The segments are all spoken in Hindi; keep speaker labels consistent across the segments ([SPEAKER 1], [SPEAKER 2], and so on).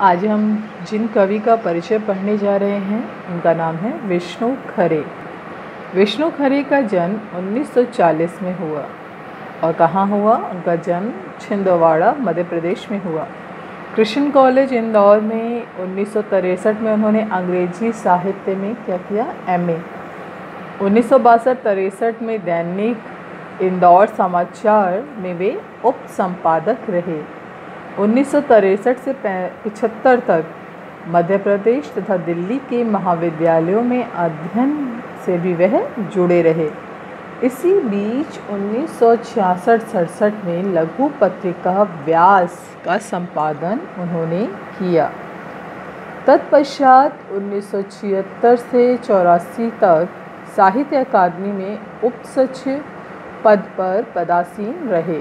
[SPEAKER 1] आज हम जिन कवि का परिचय पढ़ने जा रहे हैं, उनका नाम है विष्णु खरे। विष्णु खरे का जन्म 1940 में हुआ और कहाँ हुआ? उनका जन्म छिंदवाड़ा, मध्य प्रदेश में हुआ। कृष्ण कॉलेज इंदौर में उन्नीस में उन्होंने अंग्रेज़ी साहित्य में क्या किया? एम ए उन्नीस सौ में दैनिक इंदौर समाचार में वे उप संपादक रहे। उन्नीस से पिछहत्तर तक मध्य प्रदेश तथा दिल्ली के महाविद्यालयों में अध्ययन से भी वह जुड़े रहे। इसी बीच उन्नीस सौ में लघु पत्रिका व्यास का संपादन उन्होंने किया। तत्पश्चात उन्नीस सौ छिहत्तर से चौरासी तक साहित्य अकादमी में उप सचिव पद पर पदासीन रहे।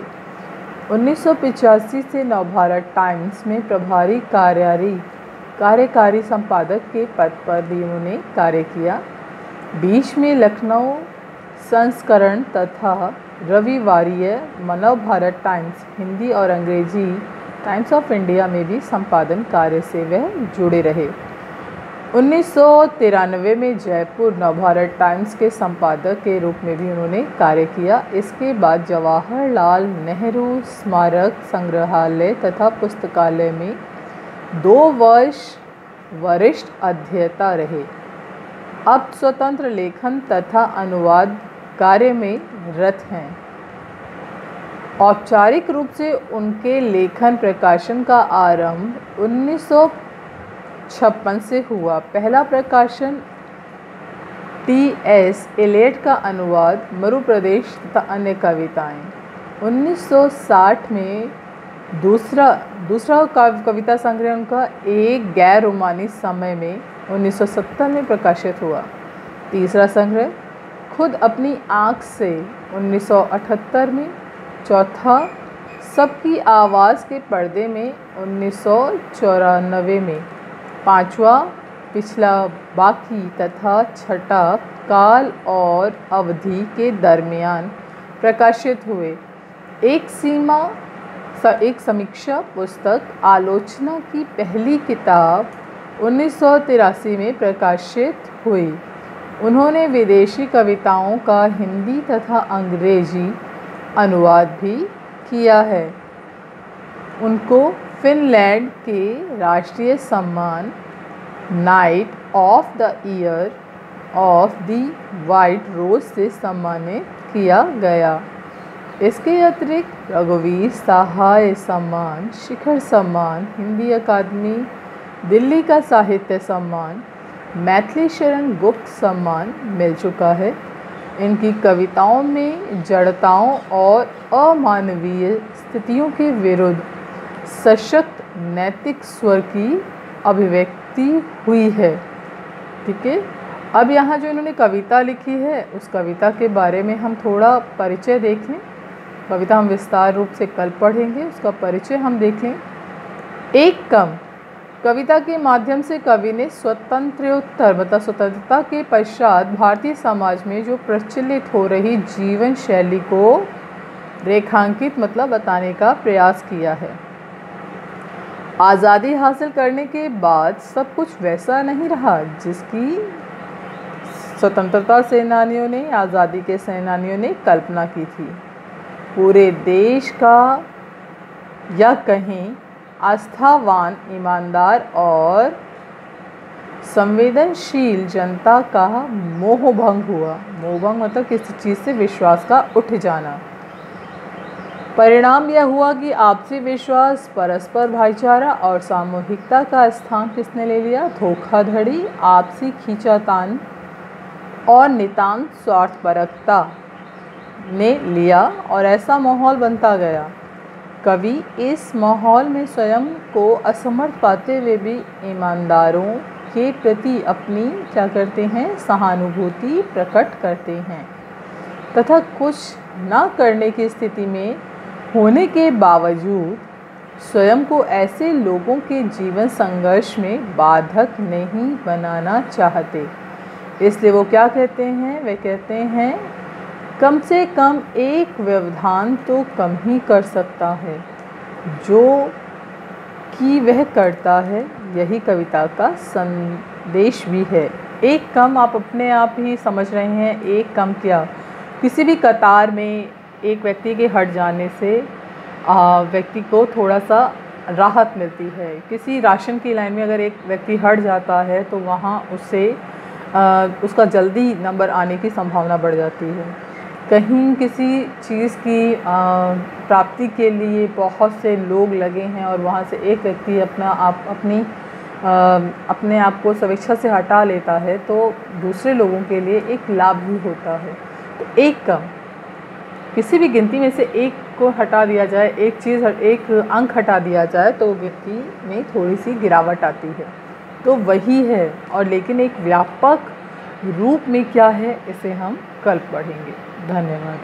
[SPEAKER 1] 1985 से नवभारत टाइम्स में प्रभारी कार्यारी कार्यकारी संपादक के पद पर भी उन्होंने कार्य किया। बीच में लखनऊ संस्करण तथा रविवारीय मनव भारत टाइम्स हिंदी और अंग्रेज़ी टाइम्स ऑफ़ इंडिया में भी संपादन कार्य से वह जुड़े रहे। उन्नीस सौ तिरानवे में जयपुर नवभारत टाइम्स के संपादक के रूप में भी उन्होंने कार्य किया। इसके बाद जवाहरलाल नेहरू स्मारक संग्रहालय तथा पुस्तकालय में दो वर्ष वरिष्ठ अध्येता रहे। अब स्वतंत्र लेखन तथा अनुवाद कार्य में रत हैं। औपचारिक रूप से उनके लेखन प्रकाशन का आरंभ उन्नीस छप्पन से हुआ। पहला प्रकाशन टी एस एलेट का अनुवाद मरु प्रदेश तथा अन्य कविताएँ। 1960 में दूसरा दूसरा कविता संग्रह उनका एक गैर रोमानी समय में 1970 में प्रकाशित हुआ। तीसरा संग्रह, खुद अपनी आँख से 1978 में। चौथा, सबकी आवाज़ के पर्दे में उन्नीस सौ चौरानवे में। पांचवा, पिछला बाकी तथा छठा काल और अवधि के दरमियान प्रकाशित हुए। एक सीमा एक समीक्षा पुस्तक, आलोचना की पहली किताब उन्नीस सौ तिरासी में प्रकाशित हुई। उन्होंने विदेशी कविताओं का हिंदी तथा अंग्रेज़ी अनुवाद भी किया है। उनको फिनलैंड के राष्ट्रीय सम्मान knight of the year of the white rose से सम्मानित किया गया। इसके अतिरिक्त रघुवीर सहाय सम्मान, शिखर सम्मान, हिंदी अकादमी, दिल्ली का साहित्य सम्मान, मैथिली शरण गुप्त सम्मान मिल चुका है। इनकी कविताओं में जड़ताओं और अमानवीय स्थितियों के विरुद्ध सशक्त नैतिक स्वर की अभिव्यक्ति हुई है। ठीक है? अब यहाँ जो इन्होंने कविता लिखी है, उस कविता के बारे में हम थोड़ा परिचय देख। लें कविता हम विस्तार रूप से कल पढ़ेंगे, उसका परिचय हम देख। लें एक कम। कविता के माध्यम से कवि ने स्वतंत्रोत्तर मतलब स्वतंत्रता के पश्चात भारतीय समाज में जो प्रचलित हो रही जीवन शैली को रेखांकित मतलब बताने का प्रयास किया है। आज़ादी हासिल करने के बाद सब कुछ वैसा नहीं रहा, जिसकी स्वतंत्रता सेनानियों ने, आज़ादी के सेनानियों ने कल्पना की थी। पूरे देश का या कहीं आस्थावान, ईमानदार और संवेदनशील जनता का मोह भंग हुआ। मोह भंग मतलब किसी चीज़ से विश्वास का उठ जाना। परिणाम यह हुआ कि आपसी विश्वास, परस्पर भाईचारा और सामूहिकता का स्थान किसने ले लिया? धोखाधड़ी, आपसी खींचातान और नितांत स्वार्थपरकता ने लिया और ऐसा माहौल बनता गया। कवि इस माहौल में स्वयं को असमर्थ पाते हुए भी ईमानदारों के प्रति अपनी, क्या करते हैं, सहानुभूति प्रकट करते हैं। तथा कुछ न करने की स्थिति में होने के बावजूद स्वयं को ऐसे लोगों के जीवन संघर्ष में बाधक नहीं बनाना चाहते। इसलिए वो क्या कहते हैं? वे कहते हैं, कम से कम एक व्यवधान तो कम ही कर सकता है। जो कि वह करता है, यही कविता का संदेश भी है। एक कम आप अपने आप ही समझ रहे हैं, एक कम क्या? किसी भी कतार में एक व्यक्ति के हट जाने से व्यक्ति को थोड़ा सा राहत मिलती है। किसी राशन की लाइन में अगर एक व्यक्ति हट जाता है तो वहाँ उससे उसका जल्दी नंबर आने की संभावना बढ़ जाती है। कहीं किसी चीज़ की प्राप्ति के लिए बहुत से लोग लगे हैं और वहाँ से एक व्यक्ति अपना आप, अपनी अपने आप को स्वेच्छा से हटा लेता है तो दूसरे लोगों के लिए एक लाभ भी होता है। तो एक कम किसी भी गिनती में से एक को हटा दिया जाए, एक चीज़, एक अंक हटा दिया जाए तो गिनती में थोड़ी सी गिरावट आती है। तो वही है, और लेकिन एक व्यापक रूप में क्या है, इसे हम कल पढ़ेंगे। धन्यवाद।